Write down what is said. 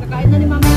Nakain na ni Mama.